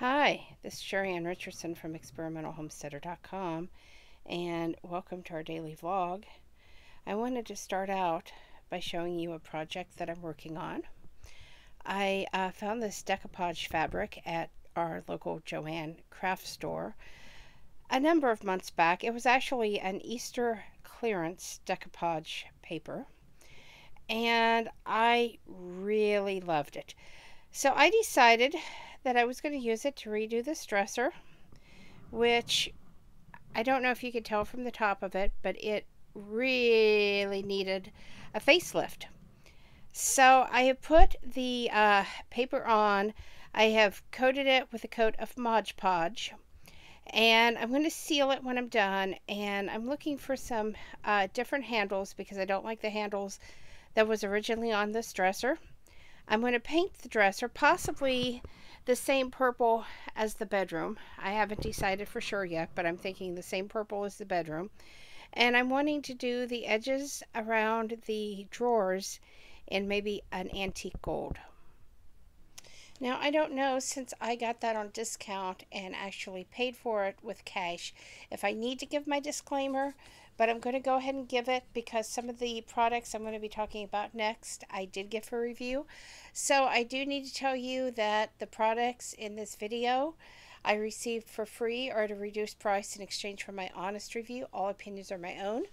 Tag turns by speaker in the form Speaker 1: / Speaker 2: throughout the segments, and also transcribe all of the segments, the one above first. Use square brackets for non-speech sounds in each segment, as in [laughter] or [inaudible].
Speaker 1: Hi, this is Sheri Ann Richerson from experimentalhomesteader.com and welcome to our daily vlog. I wanted to start out by showing you a project that I'm working on. I uh, found this decoupage fabric at our local Joann craft store a number of months back. It was actually an Easter clearance decoupage paper and I really loved it. So I decided that I was going to use it to redo this dresser, which I don't know if you could tell from the top of it, but it really needed a facelift. So I have put the uh, paper on. I have coated it with a coat of Mod Podge. And I'm going to seal it when I'm done. And I'm looking for some uh, different handles because I don't like the handles that was originally on this dresser. I'm going to paint the dresser, possibly the same purple as the bedroom. I haven't decided for sure yet, but I'm thinking the same purple as the bedroom. And I'm wanting to do the edges around the drawers in maybe an antique gold. Now, I don't know since I got that on discount and actually paid for it with cash if I need to give my disclaimer, but I'm going to go ahead and give it because some of the products I'm going to be talking about next I did get for review. So I do need to tell you that the products in this video I received for free or at a reduced price in exchange for my honest review. All opinions are my own.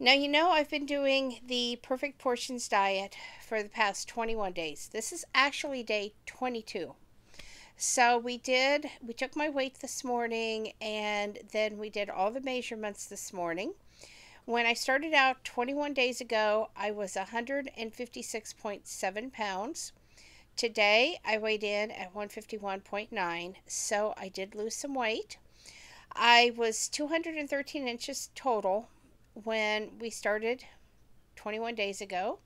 Speaker 1: Now, you know, I've been doing the Perfect Portions diet for the past 21 days. This is actually day 22. So we did, we took my weight this morning and then we did all the measurements this morning. When I started out 21 days ago, I was 156.7 pounds. Today, I weighed in at 151.9, so I did lose some weight. I was 213 inches total when we started 21 days ago.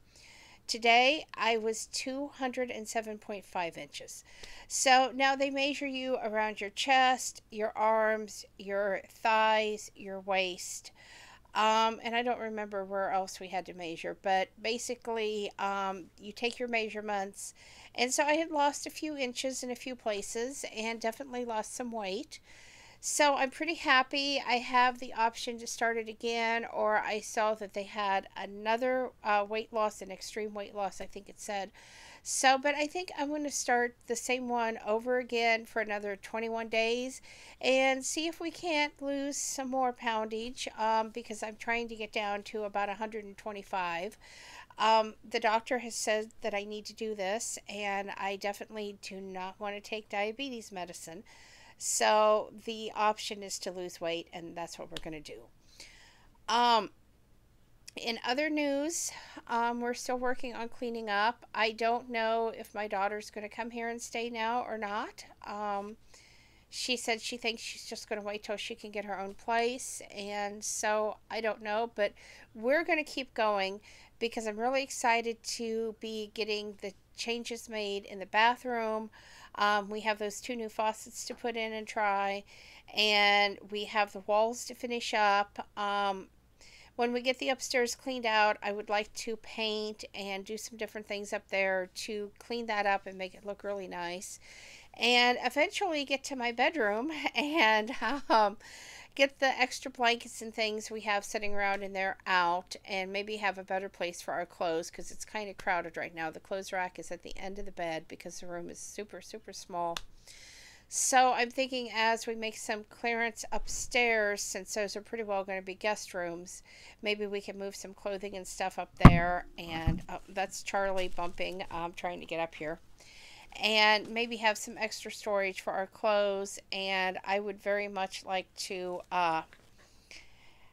Speaker 1: Today I was 207.5 inches. So now they measure you around your chest, your arms, your thighs, your waist. Um, and I don't remember where else we had to measure, but basically, um, you take your measurements. And so I had lost a few inches in a few places and definitely lost some weight. So I'm pretty happy. I have the option to start it again, or I saw that they had another uh, weight loss, an extreme weight loss, I think it said. So, but I think I'm going to start the same one over again for another 21 days and see if we can't lose some more poundage um, because I'm trying to get down to about 125. Um, the doctor has said that I need to do this, and I definitely do not want to take diabetes medicine. So the option is to lose weight, and that's what we're going to do. Um, in other news, um, we're still working on cleaning up. I don't know if my daughter's going to come here and stay now or not. Um, she said she thinks she's just going to wait till she can get her own place. And so I don't know, but we're going to keep going because I'm really excited to be getting the changes made in the bathroom. Um, we have those two new faucets to put in and try, and we have the walls to finish up. Um, when we get the upstairs cleaned out, I would like to paint and do some different things up there to clean that up and make it look really nice. And eventually get to my bedroom [laughs] and um, get the extra blankets and things we have sitting around in there out and maybe have a better place for our clothes because it's kind of crowded right now. The clothes rack is at the end of the bed because the room is super, super small. So I'm thinking as we make some clearance upstairs, since those are pretty well going to be guest rooms, maybe we can move some clothing and stuff up there. And uh, that's Charlie bumping, um, trying to get up here and maybe have some extra storage for our clothes. And I would very much like to uh,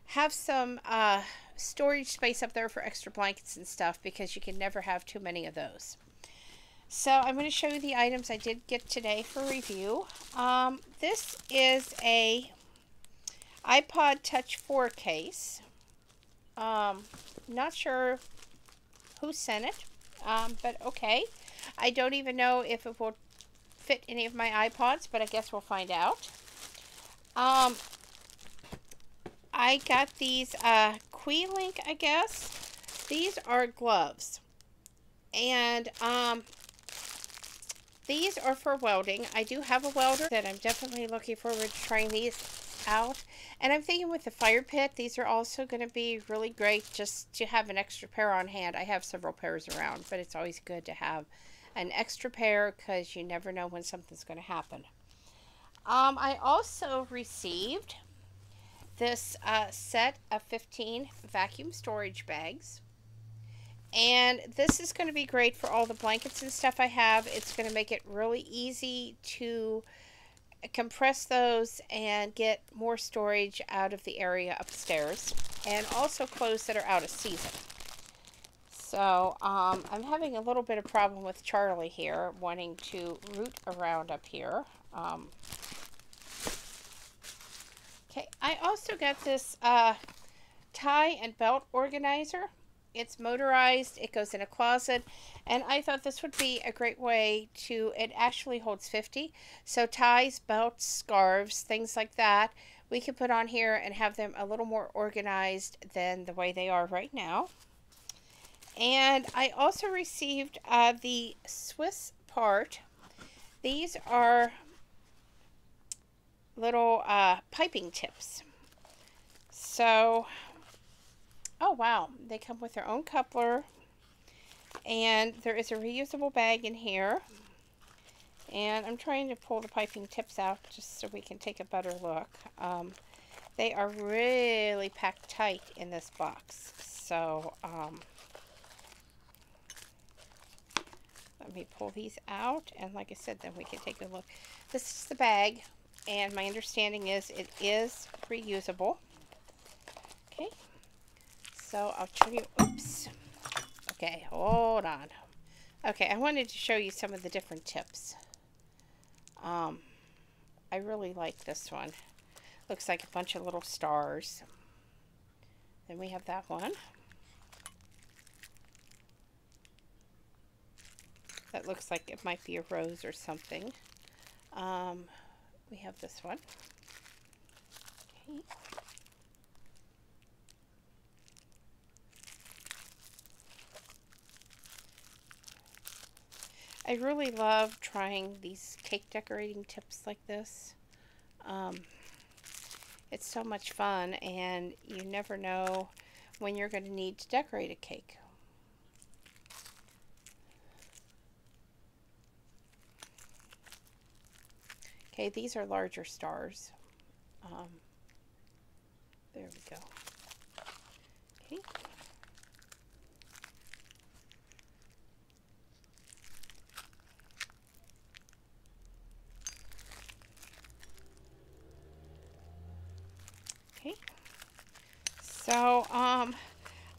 Speaker 1: have some uh, storage space up there for extra blankets and stuff because you can never have too many of those. So I'm going to show you the items I did get today for review. Um, this is a iPod Touch 4 case. Um, not sure who sent it, um, but okay. I don't even know if it will fit any of my iPods, but I guess we'll find out. Um, I got these uh, I guess. These are gloves. And um, these are for welding. I do have a welder that I'm definitely looking forward to trying these out. And I'm thinking with the fire pit, these are also going to be really great just to have an extra pair on hand. I have several pairs around, but it's always good to have an extra pair because you never know when something's going to happen. Um, I also received this uh, set of 15 vacuum storage bags. And this is going to be great for all the blankets and stuff I have. It's going to make it really easy to compress those and get more storage out of the area upstairs and also clothes that are out of season. So um, I'm having a little bit of problem with Charlie here wanting to root around up here. Um, okay, I also got this uh, tie and belt organizer. It's motorized, it goes in a closet, and I thought this would be a great way to, it actually holds 50. So ties, belts, scarves, things like that, we can put on here and have them a little more organized than the way they are right now. And I also received uh, the Swiss part. These are little uh, piping tips. So Oh, wow. They come with their own coupler. And there is a reusable bag in here. And I'm trying to pull the piping tips out just so we can take a better look. Um, they are really packed tight in this box. So, um, let me pull these out. And like I said, then we can take a look. This is the bag. And my understanding is it is reusable. Okay. So I'll show you, oops. Okay, hold on. Okay, I wanted to show you some of the different tips. Um, I really like this one. Looks like a bunch of little stars. Then we have that one. That looks like it might be a rose or something. Um, we have this one. Okay. I really love trying these cake decorating tips like this. Um, it's so much fun and you never know when you're going to need to decorate a cake. Okay, these are larger stars. Um, there we go. Okay. Okay. So, um,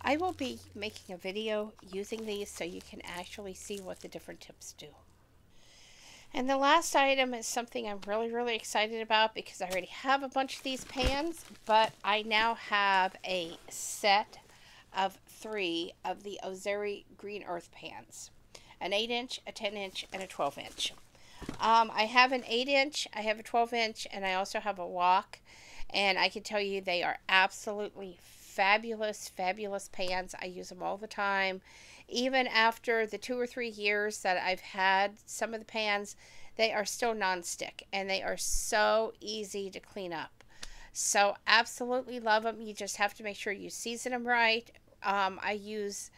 Speaker 1: I will be making a video using these so you can actually see what the different tips do. And the last item is something I'm really, really excited about because I already have a bunch of these pans, but I now have a set of three of the Ozeri Green Earth pans. An 8 inch, a 10 inch, and a 12 inch. Um, I have an 8 inch, I have a 12 inch, and I also have a wok. And I can tell you they are absolutely fabulous, fabulous pans. I use them all the time. Even after the two or three years that I've had some of the pans, they are still non-stick and they are so easy to clean up. So absolutely love them. You just have to make sure you season them right. Um, I use,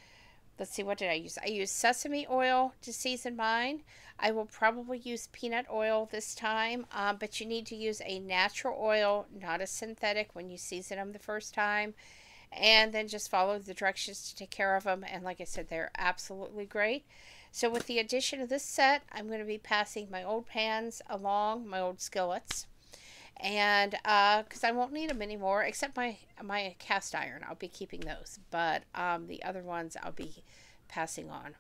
Speaker 1: let's see, what did I use? I use sesame oil to season mine. I will probably use peanut oil this time, um, but you need to use a natural oil, not a synthetic, when you season them the first time and then just follow the directions to take care of them. And like I said, they're absolutely great. So with the addition of this set, I'm going to be passing my old pans along, my old skillets. And because uh, I won't need them anymore, except my, my cast iron. I'll be keeping those. But um, the other ones I'll be passing on.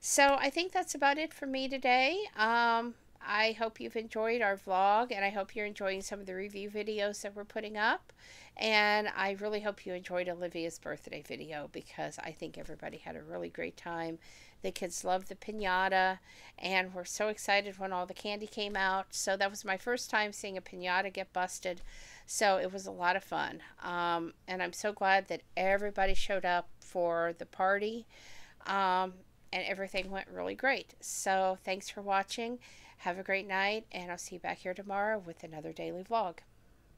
Speaker 1: So I think that's about it for me today. Um, I hope you've enjoyed our vlog and I hope you're enjoying some of the review videos that we're putting up. And I really hope you enjoyed Olivia's birthday video because I think everybody had a really great time. The kids loved the pinata and were so excited when all the candy came out. So that was my first time seeing a pinata get busted. So it was a lot of fun. Um, and I'm so glad that everybody showed up for the party. Um, and everything went really great. So, thanks for watching. Have a great night, and I'll see you back here tomorrow with another daily vlog.